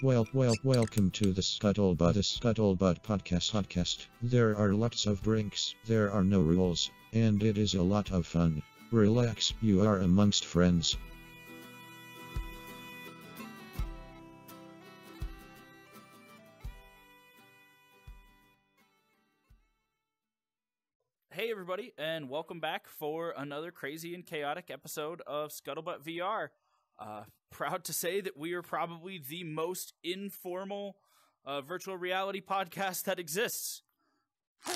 Well, well, welcome to the Scuttlebutt, Scuttlebutt podcast. Podcast. There are lots of drinks, there are no rules, and it is a lot of fun. Relax, you are amongst friends. Everybody, and welcome back for another crazy and chaotic episode of Scuttlebutt VR. Uh, proud to say that we are probably the most informal uh, virtual reality podcast that exists. It's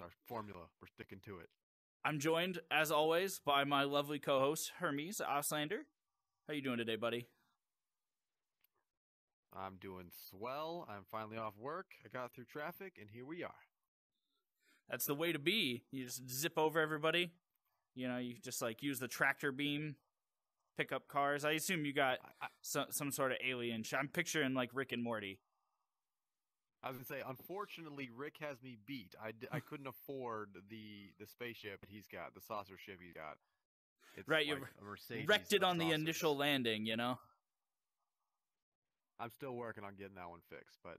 our formula. We're sticking to it. I'm joined, as always, by my lovely co-host Hermes Oslander. How you doing today, buddy? I'm doing swell. I'm finally off work. I got through traffic, and here we are. That's the way to be. You just zip over everybody. You know, you just like use the tractor beam, pick up cars. I assume you got I, I, some some sort of alien. Sh- I'm picturing like Rick and Morty. I was gonna say, unfortunately, Rick has me beat. I, d- I couldn't afford the the spaceship he's got, the saucer ship he's got. It's Right, you like Mercedes Wrecked it on the initial landing. You know. I'm still working on getting that one fixed, but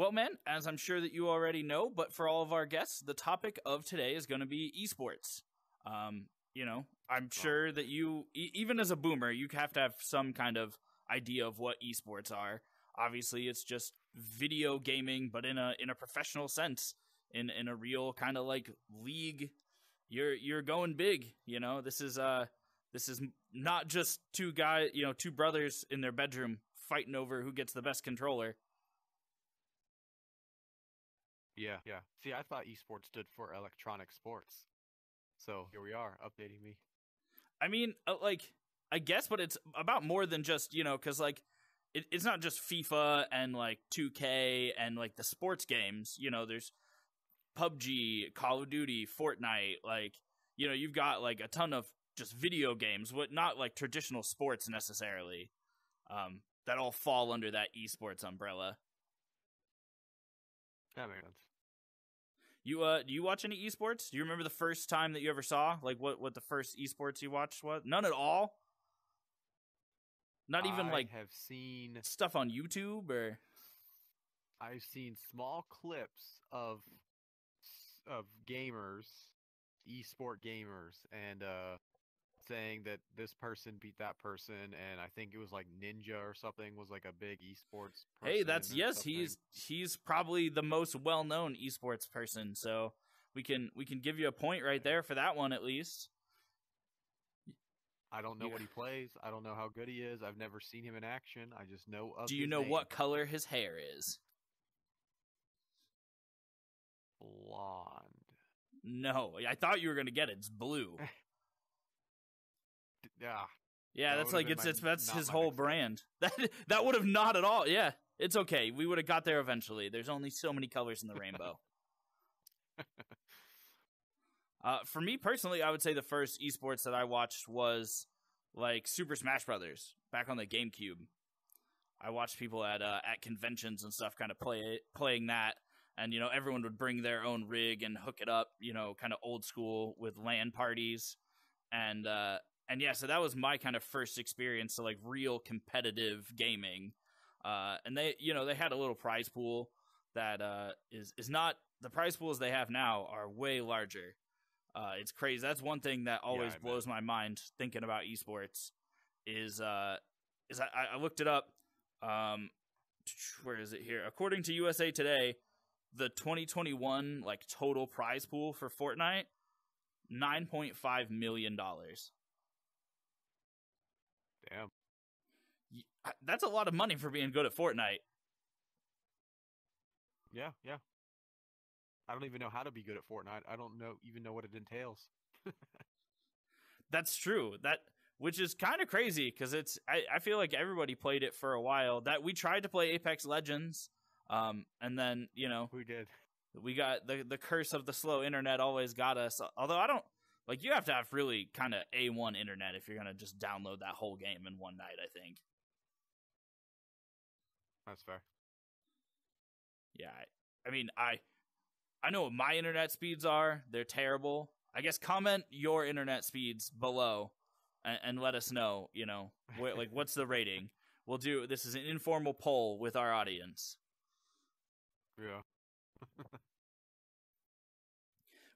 Well, man, as I'm sure that you already know, but for all of our guests, the topic of today is going to be esports. Um, you know, I'm sure that you, e- even as a boomer, you have to have some kind of idea of what esports are. Obviously, it's just video gaming, but in a in a professional sense, in in a real kind of like league. You're you're going big. You know, this is uh this is not just two guys, you know, two brothers in their bedroom fighting over who gets the best controller. Yeah, yeah. See, I thought esports stood for electronic sports. So here we are, updating me. I mean, uh, like, I guess, but it's about more than just, you know, because, like, it, it's not just FIFA and, like, 2K and, like, the sports games. You know, there's PUBG, Call of Duty, Fortnite. Like, you know, you've got, like, a ton of just video games, what not, like, traditional sports necessarily, um, that all fall under that esports umbrella. That makes sense. You, uh, do you watch any esports? Do you remember the first time that you ever saw? Like, what, what the first esports you watched was? None at all? Not even, I like, have seen stuff on YouTube or I've seen small clips of of gamers, esport gamers, and uh, saying that this person beat that person, and I think it was like Ninja or something was like a big esports. Person hey that's yes something. he's he's probably the most well-known esports person so we can we can give you a point right there for that one at least I don't know Yeah. what he plays. I don't know how good he is. I've never seen him in action. I just know of. do you know name. what color his hair is blonde? no i thought you were gonna get it it's blue Yeah, yeah That that's like it's, my- it's that's his whole brand. That that would have not at all yeah. It's okay we would have got there eventually. There's only so many colors in the rainbow. Uh, for me personally, I would say the first esports that I watched was like Super Smash Brothers back on the GameCube. I watched people at uh, at conventions and stuff kind of play playing that, and you know everyone would bring their own rig and hook it up, you know, kind of old school with LAN parties, and uh, and yeah, so that was my kind of first experience to like real competitive gaming. Uh, and they, you know, they had a little prize pool that uh, is is not the prize pools they have now are way larger. Uh, it's crazy. That's one thing that always bet. blows my mind thinking about esports. Is uh, is I, I looked it up. Um, where is it here? According to USA Today, the 2021 like total prize pool for Fortnite, nine point five million dollars. That's a lot of money for being good at Fortnite. Yeah, yeah. I don't even know how to be good at Fortnite. I don't know even know what it entails. That's true. That which is kind of crazy because it's I, I feel like everybody played it for a while. That we tried to play Apex Legends, um, and then you know We did. we got the the curse of the slow internet always got us. Although I don't like you have to have really kind of a one internet if you're gonna just download that whole game in one night. I think. That's fair. Yeah, I, I mean, I I know what my internet speeds are. They're terrible. I guess comment your internet speeds below and, and let us know. You know, wh- like what's the rating? We'll do this is an informal poll with our audience. Yeah.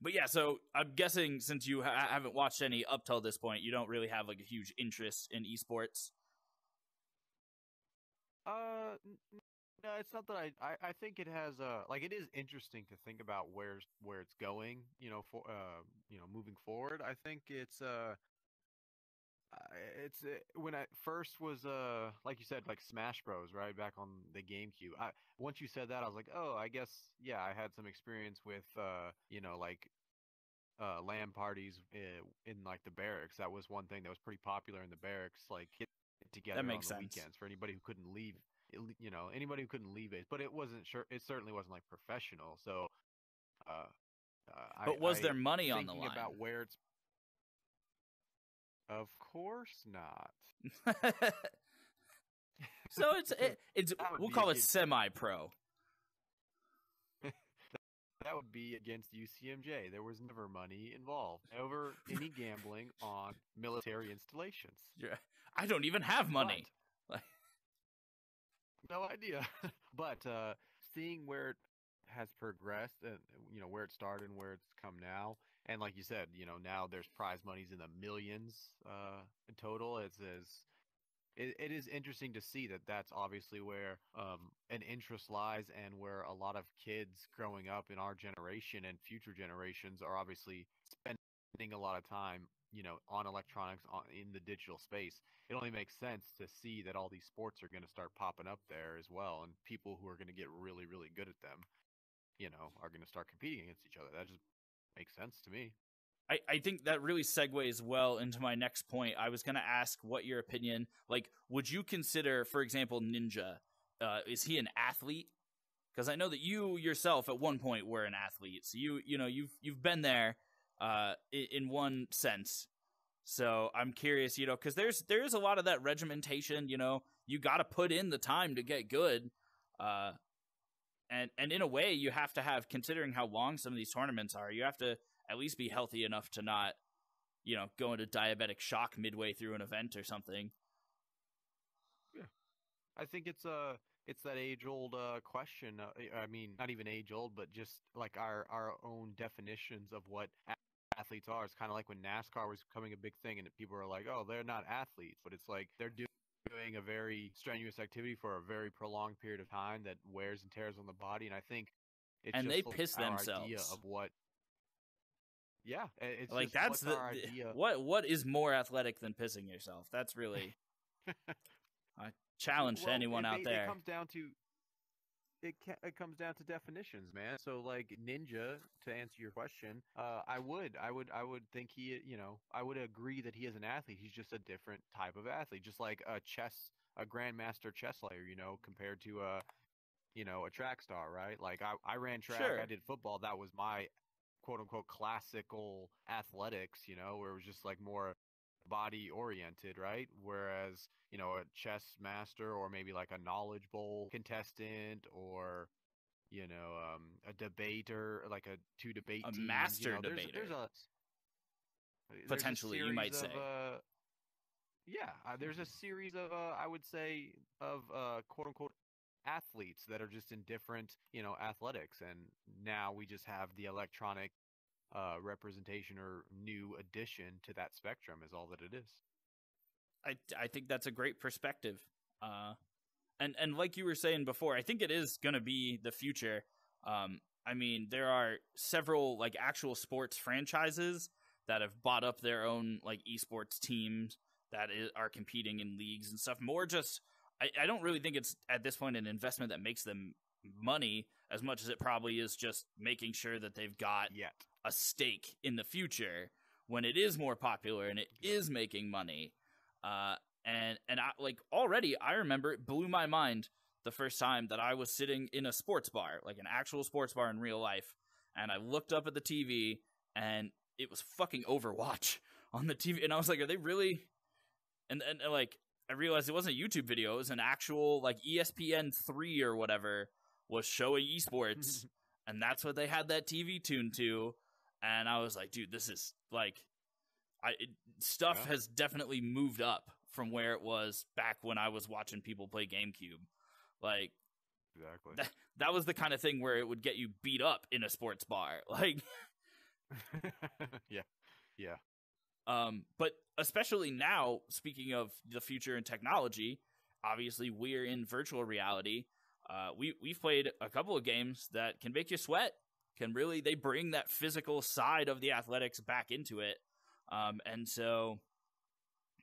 But yeah, so I'm guessing since you ha- haven't watched any up till this point, you don't really have like a huge interest in esports. Uh, no, it's not that I, I. I think it has uh like it is interesting to think about where's where it's going. You know, for uh, you know, moving forward. I think it's uh, it's uh, when I first was uh like you said like Smash Bros right back on the GameCube. I once you said that I was like oh I guess yeah I had some experience with uh you know like uh LAN parties uh, in like the barracks. That was one thing that was pretty popular in the barracks. Like get together makes on the sense. weekends for anybody who couldn't leave. You know anybody who couldn't leave it, but it wasn't sure. It certainly wasn't like professional. So. Uh, uh, But I, was I, there money on the line? about where it's of course not. so it's it, it's we'll call it semi-pro. That would be against UCMJ. There was never money involved, never any gambling on military installations. Yeah. I don't even have money. Like- No idea. but uh, seeing where it has progressed and you know where it started and where it's come now, and like you said, you know now there's prize monies in the millions uh, in total. It's as it, it is interesting to see that that's obviously where um, an interest lies and where a lot of kids growing up in our generation and future generations are obviously spending a lot of time you know on electronics on, in the digital space. It only makes sense to see that all these sports are going to start popping up there as well and people who are going to get really really good at them you know are going to start competing against each other. That just makes sense to me I, I think that really segues well into my next point. I was going to ask what your opinion, like, would you consider, for example, Ninja, uh, is he an athlete? Because I know that you yourself at one point were an athlete, so you you know you've you've been there, uh, in, in one sense. So I'm curious, you know, because there's there's a lot of that regimentation. You know, you got to put in the time to get good, uh, and and in a way, you have to have considering how long some of these tournaments are. You have to at least be healthy enough to not, you know, go into diabetic shock midway through an event or something. Yeah, I think it's a it's that age old uh, question. Uh, I mean, not even age old, but just like our our own definitions of what athletes are. It's kind of like when NASCAR was becoming a big thing, and people are like, "Oh, they're not athletes," but it's like they're do- doing a very strenuous activity for a very prolonged period of time that wears and tears on the body. And I think it's And just they piss our idea themselves. of what. Yeah, it's like that's the our idea. what what is more athletic than pissing yourself? That's really a challenge to Well, anyone it, out ba- there. It comes down to it. Ca- it comes down to definitions, man. So, like Ninja, to answer your question, uh, I would, I would, I would think he, you know, I would agree that he is an athlete. He's just a different type of athlete, just like a chess, a grandmaster chess player, you know, compared to a, you know, a track star, right? Like I, I ran track, Sure. I did football. That was my quote unquote classical athletics, you know, where it was just like more body oriented, right? Whereas, you know, a chess master or maybe like a knowledge bowl contestant or you know, um, a debater, like a two debate A teams, master you know, debater. There's a there's a Potentially, you might say. of, uh, yeah, uh, there's a series of, uh, I would say, of uh, quote unquote athletes that are just in different, you know, athletics, and now we just have the electronic uh, representation or new addition to that spectrum is all that it is. I I think that's a great perspective. Uh, and and like you were saying before, I think it is going to be the future. Um, I mean, there are several like actual sports franchises that have bought up their own like esports teams that are competing in leagues and stuff. More just, I, I don't really think it's at this point an investment that makes them money as much as it probably is just making sure that they've got Yet. a stake in the future when it is more popular and it is making money. Uh, and and I like already I remember it blew my mind the first time that I was sitting in a sports bar, like an actual sports bar in real life, and I looked up at the TV and it was fucking Overwatch on the TV, and I was like, are they really? And and, and, like I realized it wasn't a YouTube video; it was an actual like ESPN three or whatever was showing esports, and that's what they had that TV tuned to. And I was like, dude, this is like, I it, stuff Yeah. has definitely moved up from where it was back when I was watching people play GameCube. Like exactly. that, that was the kind of thing where it would get you beat up in a sports bar. Like yeah, yeah. Um, but especially now, speaking of the future and technology, obviously we're in virtual reality. Uh, we we've played a couple of games that can make you sweat. Can really they bring that physical side of the athletics back into it. Um, and so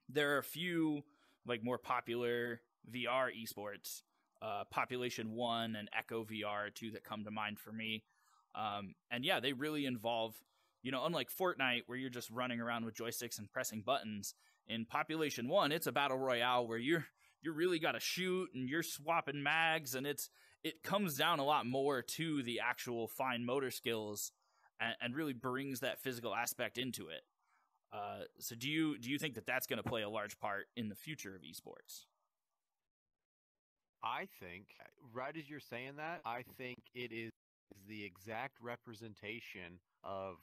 there are a few like more popular VR esports. Uh, Population One and Echo VR two that come to mind for me. Um, and yeah, they really involve you know, unlike Fortnite where you're just running around with joysticks and pressing buttons, in Population 1, it's a battle royale where you're you really got to shoot and you're swapping mags and it's it comes down a lot more to the actual fine motor skills and, and really brings that physical aspect into it. Uh, so do you do you think that that's going to play a large part in the future of esports? I think, right as you're saying that, I think it is the exact representation of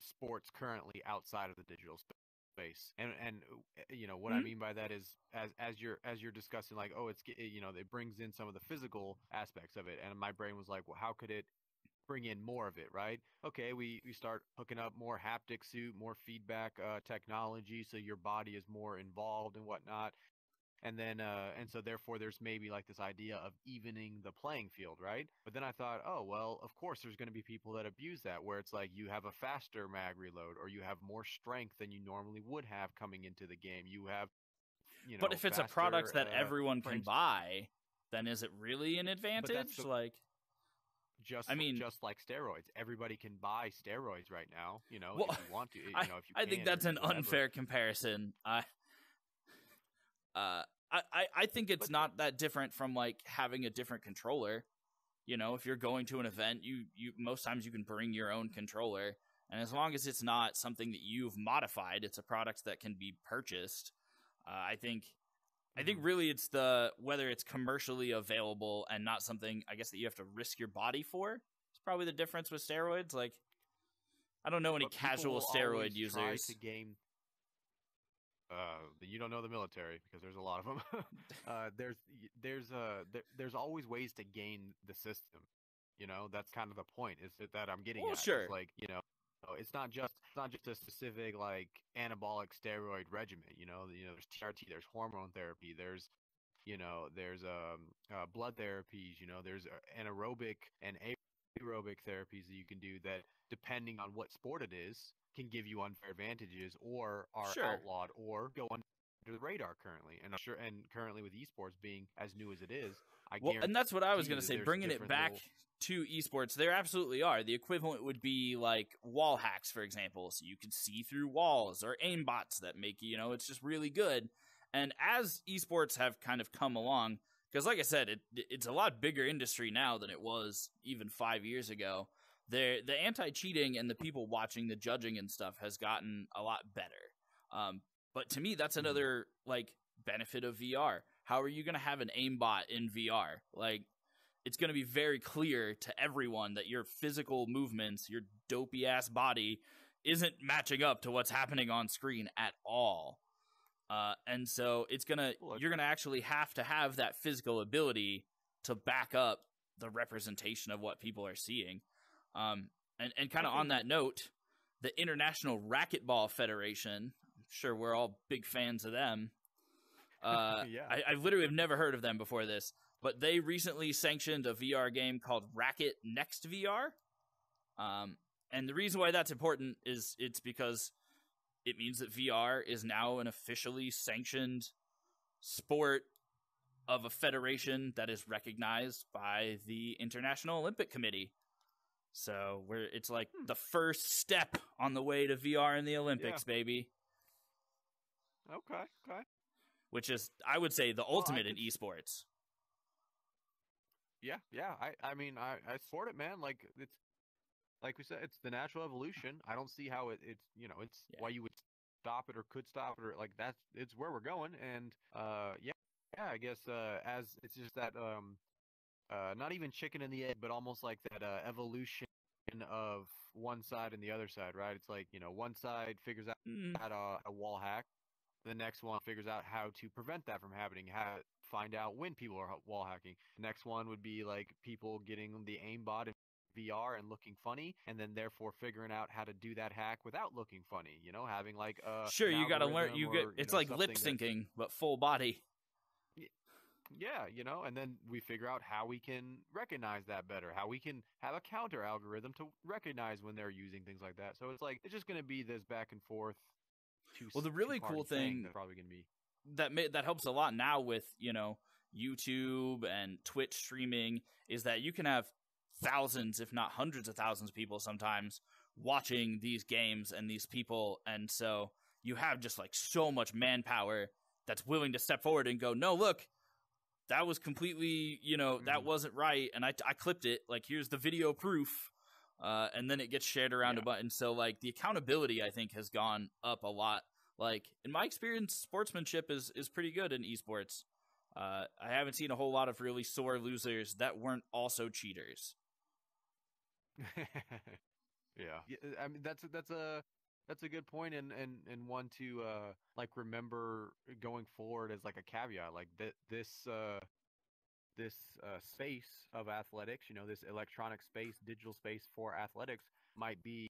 sports currently outside of the digital space. And and uh, you know what I Mhm. mean by that is as as you're as you're discussing like oh it's you know it brings in some of the physical aspects of it and my brain was like well how could it bring in more of it right okay we we start hooking up more haptic suit more feedback uh, technology so your body is more involved and whatnot and then uh and so therefore there's maybe like this idea of evening the playing field right but then i thought oh well of course there's going to be people that abuse that where it's like you have a faster mag reload or you have more strength than you normally would have coming into the game you have you know but if it's a product that uh, everyone can buy, then is it really an advantage? the- like just I mean- just like steroids everybody can buy steroids right now you know Well, if you want to you I, know if you I think that's an whatever. unfair comparison. I, uh, I, I, I think it's But- not that different from like having a different controller. You know, if you're going to an event, you, you most times you can bring your own controller, and as long as it's not something that you've modified, it's a product that can be purchased. Uh, I think, I think Mhm. really it's the whether it's commercially available and not something I guess that you have to risk your body for. It's probably the difference with steroids. Like, I don't know any casual steroid users. to game. Uh, you don't know the military because there's a lot of them. uh, there's there's uh there, there's always ways to gain the system. You know, that's kind of the point. Is that, that I'm getting Well, at? It's sure. like you know, it's not just it's not just a specific like anabolic steroid regimen. You know, you know, there's TRT, there's hormone therapy, there's you know, there's um uh, blood therapies. You know, there's uh, anaerobic and aerobic therapies that you can do that depending on what sport it is can give you unfair advantages or are Sure. outlawed or go under the radar currently and I'm sure and currently with esports being as new as it is i Well, and that's what I was going to say. Bringing it back little- to esports, there absolutely are. The equivalent would be like wall hacks, for example, so you can see through walls, or aimbots that make you know it's just really good. And as esports have kind of come along, because like I said, it it's a lot bigger industry now than it was even five years ago. The the anti cheating and the people watching the judging and stuff has gotten a lot better. Um, but to me, that's another like benefit of VR. How are you going to have an aimbot in VR? Like, it's going to be very clear to everyone that your physical movements, your dopey ass body, isn't matching up to what's happening on screen at all. Uh, and so it's gonna Look- you're gonna actually have to have that physical ability to back up the representation of what people are seeing. Um, and and kind of on that note, the International Racquetball Federation. I'm sure we're all big fans of them. Uh, Yeah. I, I literally have never heard of them before this, but they recently sanctioned a VR game called Racket Next VR. Um, and the reason why that's important is it's because it means that VR is now an officially sanctioned sport of a federation that is recognized by the International Olympic Committee. So we're it's like Hmm. the first step on the way to VR in the Olympics, baby. okay okay Which is, I would say, the Well, ultimate in could- esports. yeah yeah i i mean i i support it man like it's like we said it's the natural evolution i don't see how it it's you know it's Yeah. why you would stop it or could stop it or like that's it's where we're going and uh yeah yeah i guess uh as it's just that um uh, not even chicken and the egg, but almost like that uh, evolution of one side and the other side, right? It's like you know, one side figures out Mm, how to a wall hack, the next one figures out how to prevent that from happening, how to find out when people are wall hacking. Next one would be like people getting the aimbot in VR and looking funny, and then therefore figuring out how to do that hack without looking funny. You know, having like a sure, you got to learn. You or, get it's know, like lip syncing, but full body. Yeah, you know, and then we figure out how we can recognize that better, how we can have a counter algorithm to recognize when they're using things like that. So it's like it's just going to be this back and forth. Well, the really cool thing- that's probably going to be that ma- that helps a lot now with you know YouTube and Twitch streaming is that you can have thousands, if not hundreds of thousands of people sometimes watching these games and these people, and so you have just like so much manpower that's willing to step forward and go, no, look. That was completely, you know, that Mhm. wasn't right, and I, I clipped it. Like, here's the video proof, uh, and then it gets shared around a button. So, like, the accountability, I think, has gone up a lot like in my experience sportsmanship is is pretty good in esports uh, i haven't seen a whole lot of really sore losers that weren't also cheaters yeah. yeah. I mean that's that's a that's a good point and and and one to uh like remember going forward as like a caveat like that this uh this uh space of athletics, you know, this electronic space, digital space for athletics might be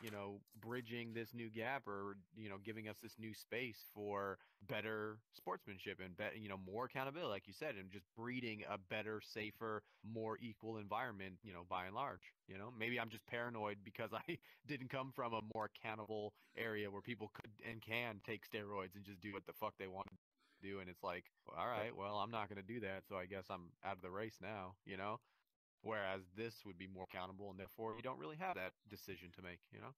you know bridging this new gap or you know giving us this new space for better sportsmanship and bet you know more accountability like you said and just breeding a better safer more equal environment you know by and large you know? Maybe i'm just paranoid because i didn't come from a more accountable area where people could and can take steroids and just do what the fuck they want to do and it's like all right well i'm not going to do that so i guess i'm out of the race now you know whereas this would be more accountable and therefore you don't really have that decision to make you know?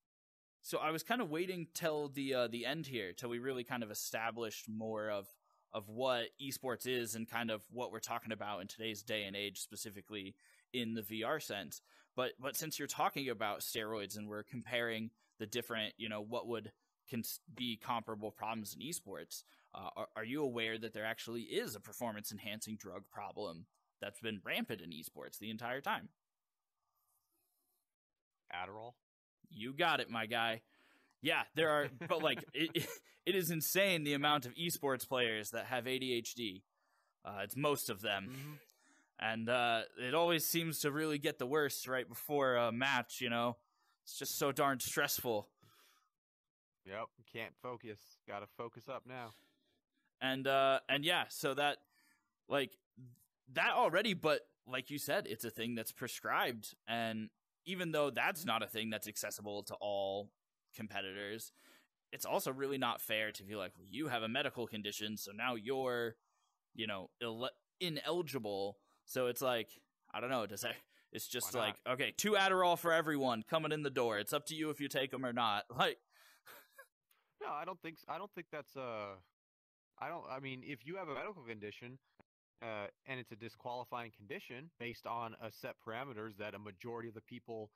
So i was kind of waiting till the uh, the end here till we really kind of established more of of what esports is and kind of what we're talking about in today's day and age specifically in the VR sense. But but since you're talking about steroids and we're comparing the different you know what would can be comparable problems in esports uh, are, are you aware that there actually is a performance enhancing drug problem that's been rampant in esports the entire time adderall you got it, my guy. Yeah, there are, but like, it, it is insane the amount of esports players that have ADHD. Uh, it's most of them, Mhm. and uh, it always seems to really get the worst right before a match. You know, it's just so darn stressful. Yep, can't focus. Got to focus up now. and uh and yeah so that like that already but like you said it's a thing that's prescribed and even though that's not a thing that's accessible to all competitors it's also really not fair to feel like well, you have a medical condition so now you're you know Ill- ineligible so it's like i don't know does that it's just like okay two adderall for everyone coming in the door it's up to you if you take them or not like No, I don't think. I don't think that's uh I don't. I mean, if you have a medical condition, uh, and it's a disqualifying condition based on a set parameters that a majority of the people,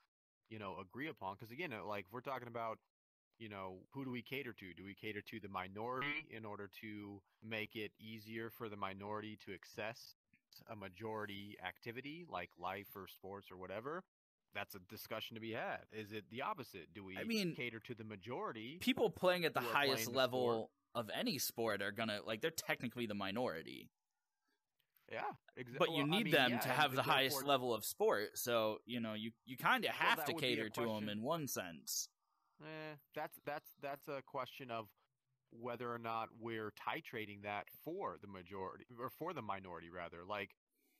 you know, agree upon. Because again, uh, like we're talking about, you know, who do we cater to? Do we cater to the minority in order to make it easier for the minority to access a majority activity like life or sports or whatever? That's a discussion to be had. Is it the opposite? Do we I mean, cater to the majority? people playing at the highest playing the level of any sport are gonna like they're technically the minority Yeah, exactly. but you need them to have the highest level of sport so you know you you kind of have that to would be a cater to them in one sense Eh, that's that's that's a question of whether or not we're titrating that for the majority or for the minority rather. Like,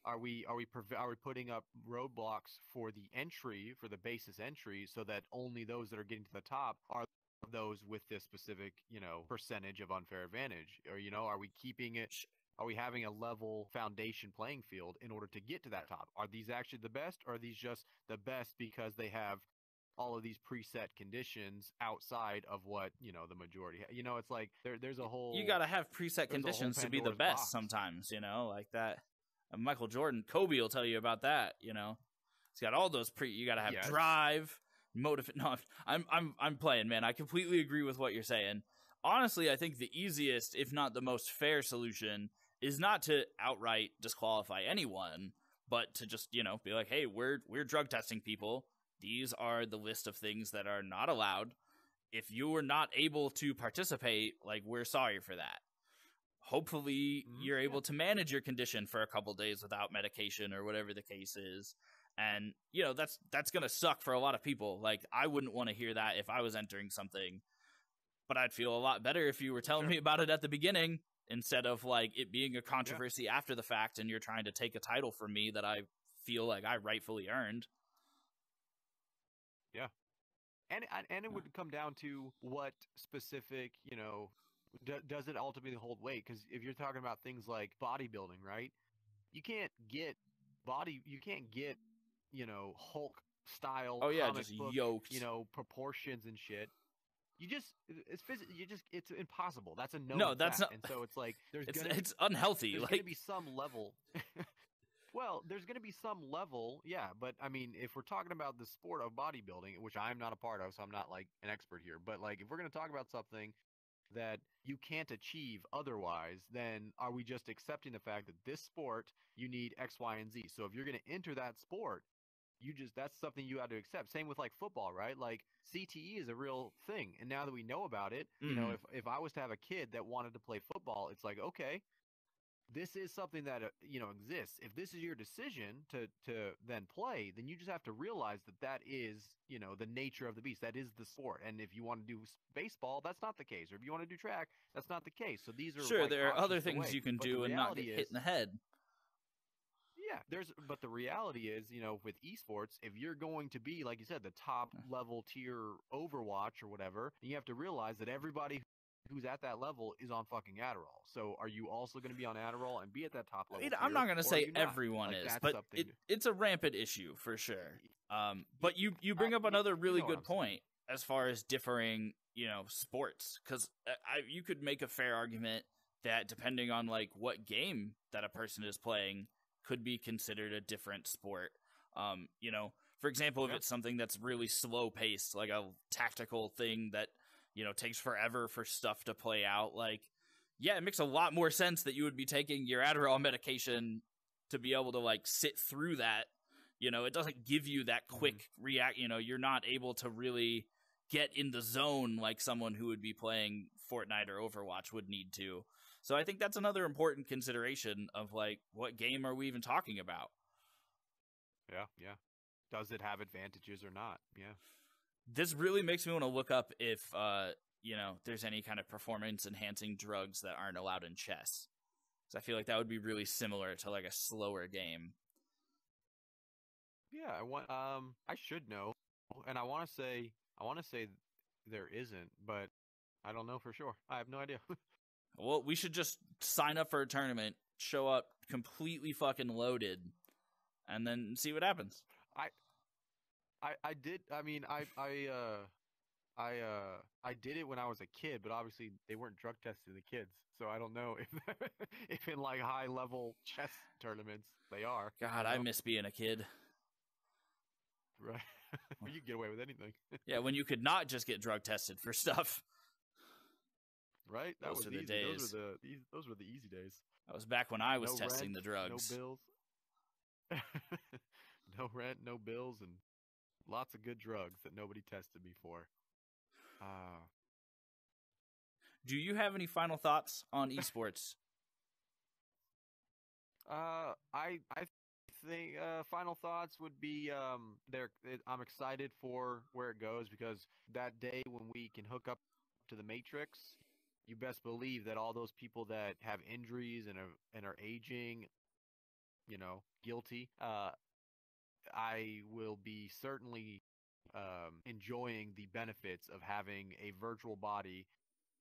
are we are we are we putting up roadblocks for the entry for the basis entry so that only those that are getting to the top are those with this specific you know percentage of unfair advantage or you know are we keeping it are we having a level foundation playing field in order to get to that top are these actually the best or are these just the best because they have all of these preset conditions outside of what you know the majority ha- you know it's like there, there's a whole you gotta have preset there's a whole conditions to be the best box. sometimes you know like that and michael jordan kobe will tell you about that you know he's got all those pre you gotta have Yes. drive motive no i'm i'm i'm playing man i completely agree with what you're saying honestly i think the easiest if not the most fair solution is not to outright disqualify anyone but to just you know be like, hey, we're we're drug testing people. These are the list of things that are not allowed. If you were not able to participate, like we're sorry for that. Hopefully, Mhm, you're able to manage your condition for a couple days without medication or whatever the case is. And you know that's that's gonna suck for a lot of people. Like I wouldn't want to hear that if I was entering something, but I'd feel a lot better if you were telling Sure. me about it at the beginning instead of like it being a controversy after the fact and you're trying to take a title from me that I feel like I rightfully earned. Yeah. and- and it would come down to what specific you know d- does it ultimately hold weight because if you're talking about things like bodybuilding right you can't get body you can't get you know hulk style Oh yeah, just book, yoked. you know proportions and shit you just it's phys- you just it's impossible that's a no No, that's not- and so it's like there's it's gonna it's unhealthy. there's like going to be some level. well, there's going to be some level, yeah. But I mean, if we're talking about the sport of bodybuilding, which I'm not a part of, so I'm not like an expert here, but like if we're going to talk about something that you can't achieve otherwise, then are we just accepting the fact that this sport you need X, Y, and Z? So if you're going to enter that sport, you just that's something you had to accept. Same with like football, right? Like CTE is a real thing, and now that we know about it, you know, Mhm. if if I was to have a kid that wanted to play football, it's like okay, this is something that uh, you know exists. If this is your decision to to then play, then you just have to realize that that is you know the nature of the beast. That is the sport. And if you want to do baseball, that's not the case. Or if you want to do track, that's not the case. So these are sure, like, there are other things weigh. you can But do and not get reality hit is- in the head. Yeah, there's but the reality is, you know, with esports, if you're going to be like you said, the top level tier Overwatch or whatever, you have to realize that everybody who's at that level is on fucking Adderall. So are you also going to be on Adderall and be at that top level? tier, I'm not going to say you everyone Like, is, but it, it's a rampant issue for sure. Um, but you you bring up you- another you really know good point as far as differing, you know, sports because I you could make a fair argument that depending on like what game that a person is playing could be considered a different sport. Um, you know, for example, if Yeah. it's something that's really slow paced, like a tactical thing that you know takes forever for stuff to play out, like yeah, it makes a lot more sense that you would be taking your Adderall medication to be able to like sit through that. You know, it doesn't give you that quick react. You know, you're not able to really get in the zone like someone who would be playing Fortnite or Overwatch would need to. So I think that's another important consideration of like what game are we even talking about? Yeah, yeah. Does it have advantages or not? Yeah. This really makes me want to look up if uh, you know, there's any kind of performance enhancing drugs that aren't allowed in chess. Cuz I feel like that would be really similar to like a slower game. Yeah, I want um I should know. And I want to say I want to say there isn't, but I don't know for sure. I have no idea. Well, we should just sign up for a tournament, show up completely fucking loaded, and then see what happens. I I I did I mean I I uh I uh I did it when I was a kid, but obviously they weren't drug testing the kids. So I don't know if if in like high level chess tournaments they are. God, you I miss being a kid. right. you get away with anything. Yeah, when you could not just get drug tested for stuff. Right? That Those was are the easy. days. Those were the those were the easy days. That was back when I was No testing rent, the drugs. No bills. no rent, no bills, and lots of good drugs that nobody tested me for. Uh, Do you have any final thoughts on esports? uh, I I think uh, final thoughts would be um, there. I'm excited for where it goes because that day when we can hook up to the Matrix, you best believe that all those people that have injuries and are and are aging, you know, guilty. Uh, I will be certainly um, enjoying the benefits of having a virtual body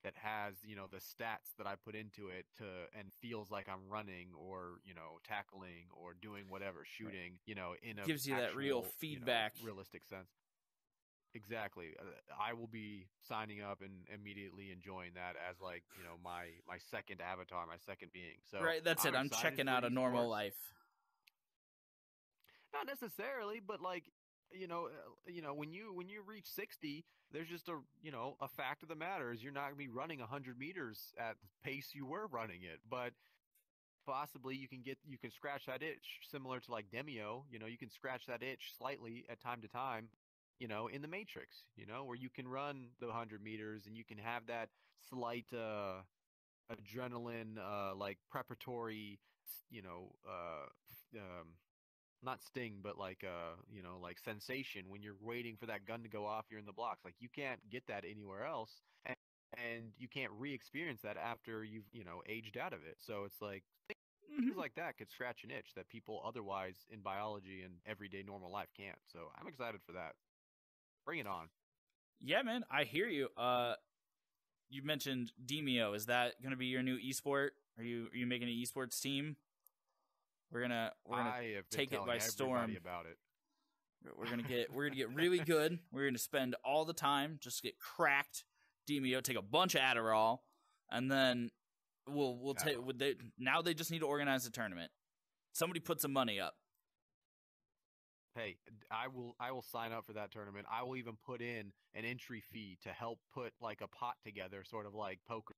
that has you know the stats that I put into it to and feels like I'm running or you know tackling or doing whatever shooting you know in a Gives you that real actual, you know, feedback. realistic sense. Exactly. Uh, I will be signing up and immediately enjoying that as like you know my my second avatar, my second being. So right, that's it. I'm checking out a normal life. Not necessarily, but like you know, uh, you know, when you when you reach sixty, there's just a you know a fact of the matter is you're not gonna be running hundred meters at the pace you were running it. But possibly you can get you can scratch that itch similar to like Demeo. You know, you can scratch that itch slightly at time to time. You know, in the Matrix. You know, where you can run the hundred meters and you can have that slight uh, adrenaline, uh, like preparatory. You know, uh, um, not sting, but like uh, you know, like sensation when you're waiting for that gun to go off. You're in the blocks. Like you can't get that anywhere else. And and you can't re-experience that after you've you know aged out of it so it's like things Mhm. like that could scratch an itch that people otherwise in biology and everyday normal life can't so i'm excited for that bring it on Yeah, man, I hear you. Uh, you mentioned Demeo. Is that going to be your new esport? Are you are you making an esports team? We're gonna we're gonna take it by storm. about it we're gonna get we're gonna get really good. We're gonna spend all the time just get cracked Demeo, take a bunch of Adderall, and then we'll we'll take. Would they now they just need to organize a tournament. Somebody put some money up. Hey i will i will sign up for that tournament i will even put in an entry fee to help put like a pot together sort of like poker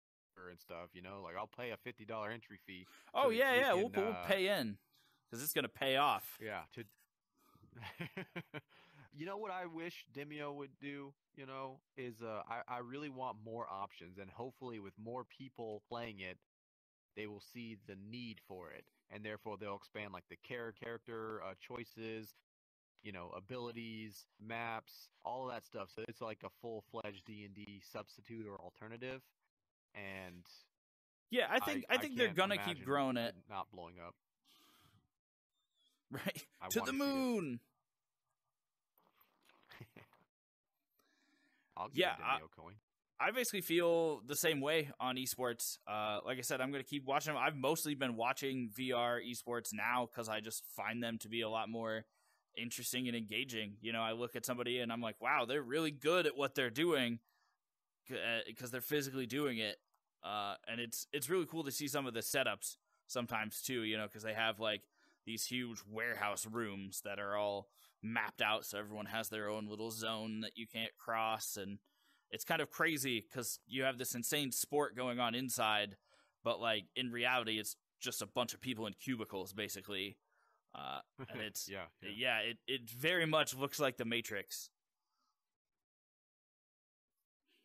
and stuff you know like i'll pay a $50 entry fee Oh yeah, yeah, we'll, can, we'll uh, pay in because it's gonna pay off. Yeah. To you know what I wish Demeo would do, you know, is uh I, I really want more options and hopefully with more people playing it, they will see the need for it. And therefore they'll expand like the char- character uh, choices, you know, abilities, maps, all of that stuff. So it's like a full fledged D and D substitute or alternative. And Yeah, I think I, think they're gonna keep growing it. not blowing up. Right I to the moon. I'll give Yeah, I-. I basically feel the same way on esports. Uh, like I said, I'm going to keep watching them. I've mostly been watching VR esports now because I just find them to be a lot more interesting and engaging. You know, I look at somebody and I'm like, wow, they're really good at what they're doing because they're physically doing it. Uh, and it's it's really cool to see some of the setups sometimes too. You know, because they have like these huge warehouse rooms that are all mapped out, so everyone has their own little zone that you can't cross and it's kind of crazy because you have this insane sport going on inside, but like in reality, it's just a bunch of people in cubicles, basically. Uh, and it's yeah, yeah. yeah, it it very much looks like the Matrix.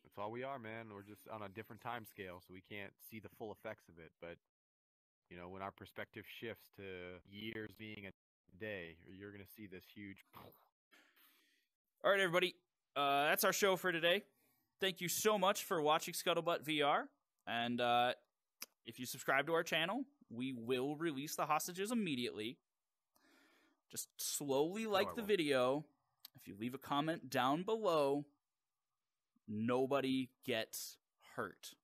That's all we are, man. We're just on a different time scale, so we can't see the full effects of it. But you know, when our perspective shifts to years being a day, you're gonna see this huge. All right, everybody, uh, that's our show for today. Thank you so much for watching Scuttlebutt VR, and uh, if you subscribe to our channel, we will release the hostages immediately. Just slowly like no, the video. If you leave a comment down below, nobody gets hurt.